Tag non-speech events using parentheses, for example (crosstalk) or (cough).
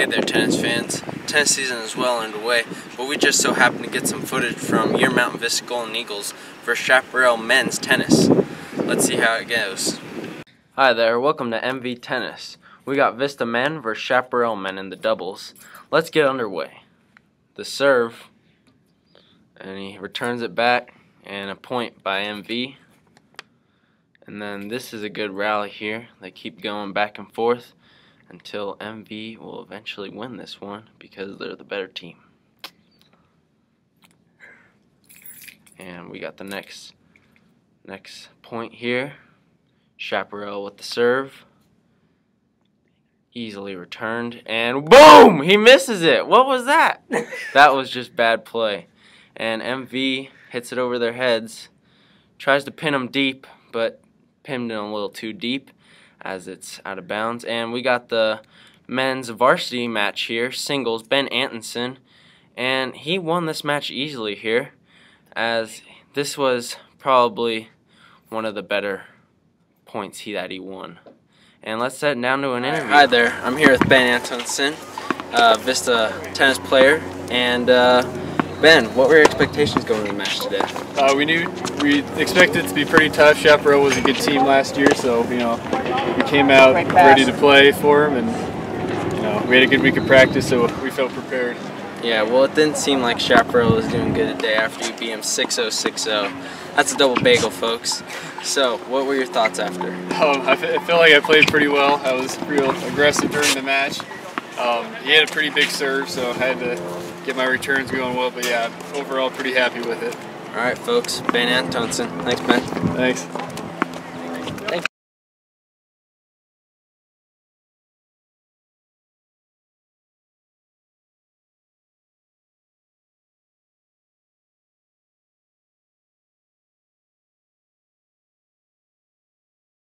Hey there, tennis fans. Tennis season is well underway, but we just so happened to get some footage from your Mountain Vista Golden Eagles for Chaparral men's tennis. Let's see how it goes. Hi there, welcome to MV Tennis. We got Vista men versus Chaparral men in the doubles. Let's get underway. The serve, and he returns it back, and a point by MV. And then this is a good rally here. They keep going back and forth until MV will eventually win this one because they're the better team. And we got the next next point here. Chaparral with the serve. Easily returned and boom! He misses it. What was that? (laughs) that was just bad play. And MV hits it over their heads. Tries to pin them deep, but pinned them a little too deep as it's out of bounds. And we got the men's varsity match here, singles, Ben Antonson. And he won this match easily here, as this was probably one of the better points he that he won. And let's set down to an interview. Hi there, I'm here with Ben Antonson, uh, Vista tennis player, and uh, Ben, what were your expectations going into the match today? Uh, we knew we expected it to be pretty tough. Chaparral was a good team last year, so you know we came out ready to play for them, and you know we had a good week of practice, so we felt prepared. Yeah, well, it didn't seem like Chaparral was doing good today after you beat him 6-0, 6-0. That's a double bagel, folks. So, what were your thoughts after? Um, I, feel like I played pretty well. I was real aggressive during the match. Um, he had a pretty big serve, so I had to get my returns going well. But yeah, overall, pretty happy with it. All right, folks. Ben Antonson. Thanks, Ben. Thanks.